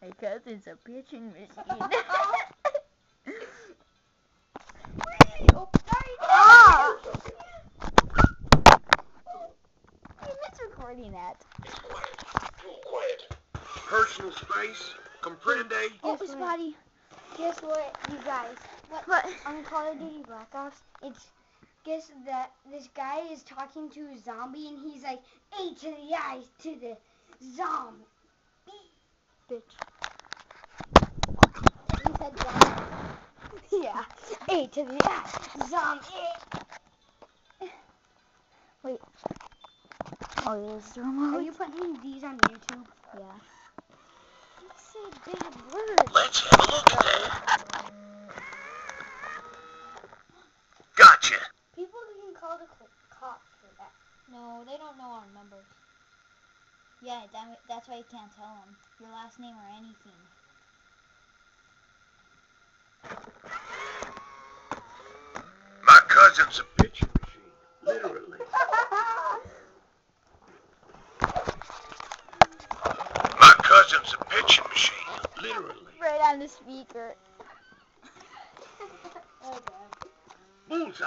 My cousin's a pitching machine. oh, sorry. Ah! You miss recording that. Quiet. Real quiet. Personal space. Comprende? Oh, Guess what? Spotty. Guess what, you guys? What? What? On Call of Duty Black Ops, it's guess that this guy is talking to a zombie and he's like, A to the I to the zombie. Bitch. Yeah. A to the I, zombie. Wait. Oh, there's the remote. Are you putting these on YouTube? Yeah. You say bad words. Let's have a look at that. Gotcha. People can call the cops for that. No, they don't know our numbers. Yeah, that, that's why you can't tell them your last name or anything. My cousin's a pitching machine. Literally. My cousin's a pitching machine. Literally. Right on the speaker. Okay. Bullseye.